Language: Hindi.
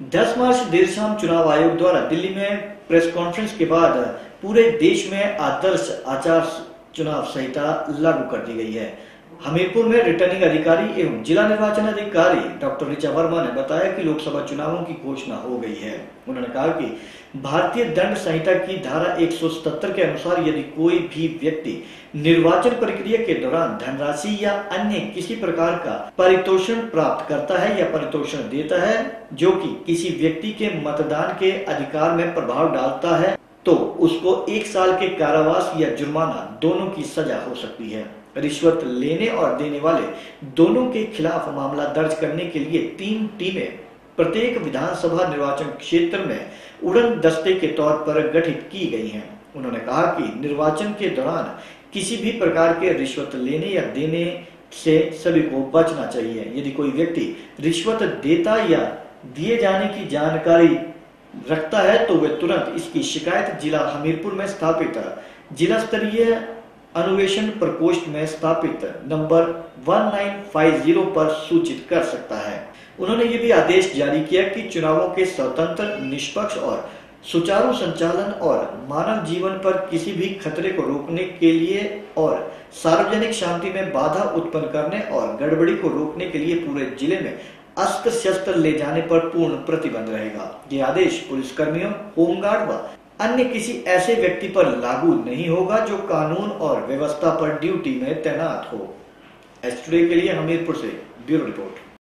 10 मार्च देर शाम चुनाव आयोग द्वारा दिल्ली में प्रेस कॉन्फ्रेंस के बाद पूरे देश में आदर्श आचार चुनाव संहिता लागू कर दी गई है। हमीरपुर में रिटर्निंग अधिकारी एवं जिला निर्वाचन अधिकारी डॉक्टर ऋचा वर्मा ने बताया कि लोकसभा चुनावों की घोषणा हो गई है। उन्होंने कहा कि भारतीय दंड संहिता की धारा 177 के अनुसार यदि कोई भी व्यक्ति निर्वाचन प्रक्रिया के दौरान धनराशि या अन्य किसी प्रकार का परितोषण प्राप्त करता है या परितोषण देता है, जो कि किसी व्यक्ति के मतदान के अधिकार में प्रभाव डालता है तो उसको एक साल के कारावास या जुर्माना दोनों की सजा हो सकती है। रिश्वत लेने और देने वाले दोनों के खिलाफ मामला दर्ज करने के लिए तीन टीमें प्रत्येक विधानसभा निर्वाचन क्षेत्र में उड़न दस्ते के तौर पर गठित की गई हैं। उन्होंने कहा कि निर्वाचन के दौरान किसी भी प्रकार के रिश्वत लेने या देने से सभी को बचना चाहिए। यदि कोई व्यक्ति रिश्वत देता या दिए जाने की जानकारी रखता है तो वे तुरंत इसकी शिकायत जिला हमीरपुर में स्थापित जिला स्तरीय अनुवेशन प्रकोष्ठ में स्थापित नंबर 1950 पर सूचित कर सकता है। उन्होंने ये भी आदेश जारी किया कि चुनावों के स्वतंत्र, निष्पक्ष और सुचारू संचालन और मानव जीवन पर किसी भी खतरे को रोकने के लिए और सार्वजनिक शांति में बाधा उत्पन्न करने और गड़बड़ी को रोकने के लिए पूरे ज़िले में अस्त्र शस्त्र ले जाने पर पूर्ण प्रतिबंध रहेगा। ये आदेश पुलिस कर्मियों होमगार्ड व अन्य किसी ऐसे व्यक्ति पर लागू नहीं होगा जो कानून और व्यवस्था पर ड्यूटी में तैनात हो। एस के लिए हमीरपुर से ब्यूरो रिपोर्ट।